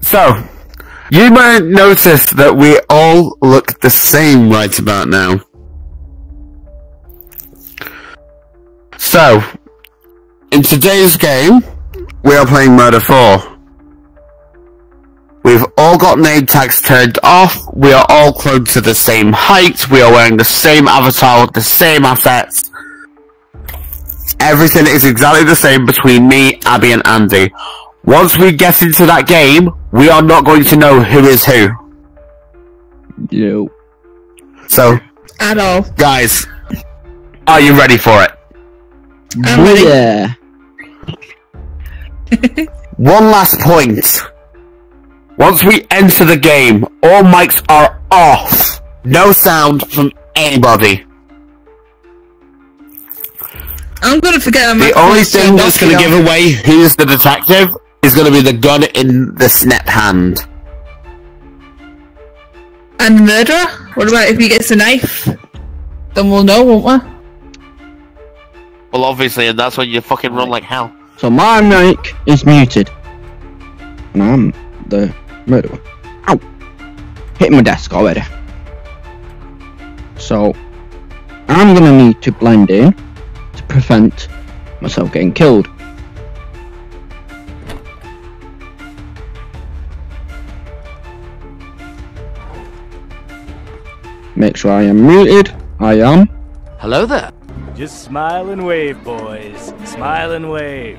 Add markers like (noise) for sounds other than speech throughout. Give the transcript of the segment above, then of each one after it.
So, you might notice that we all look the same right about now. So, in today's game, we are playing Murder 4. We've all got name tags turned off, we are all cloned to the same height, we are wearing the same avatar with the same assets. Everything is exactly the same between me, Abby and Andy. Once we get into that game, we are not going to know who is who. Yo. So, At all. guys, are you ready for it? I'm ready. Yeah. (laughs) One last point. Once we enter the game, all mics are off. No sound from anybody. I'm gonna forget The only thing that's going to give away who's the detective is going to be the gun in the snap hand. And the murderer? What about if he gets a knife? Then we'll know, won't we? Well, obviously, and that's when you fucking run like hell. So my mic is muted. And I'm the murderer. Ow! Hit my desk already. So I'm gonna need to blend in to prevent myself getting killed. Make sure I am muted. I am. Hello there. Just smile and wave, boys. Smile and wave.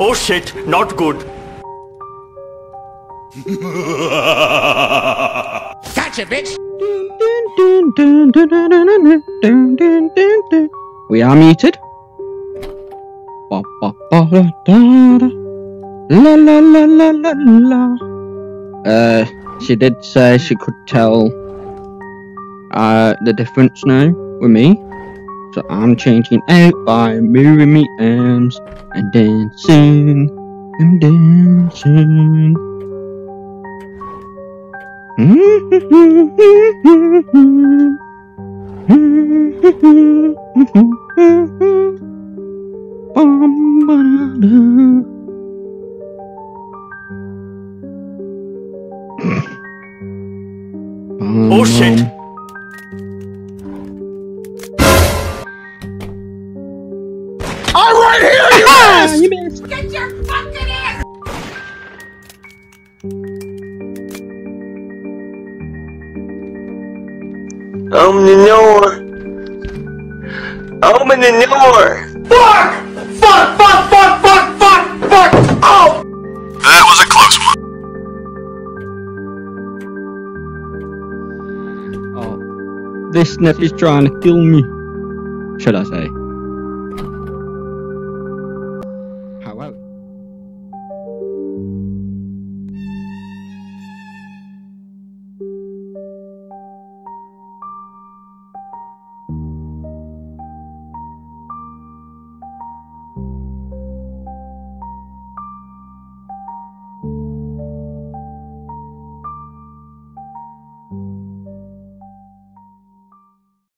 Oh shit, not good. Catch it, bitch! We are muted. Ba, ba, ba, da, da, da. La la la la la la. Uh, she did say she could tell uh the difference now with me. So I'm changing out by moving me arms and dancing and dancing. (laughs) Oh shit. Open the door. Open the door. Fuck! Fuck! Fuck! Fuck! Fuck! Fuck! Fuck! Oh! That was a close one. Oh, this snap is trying to kill me. Should I say?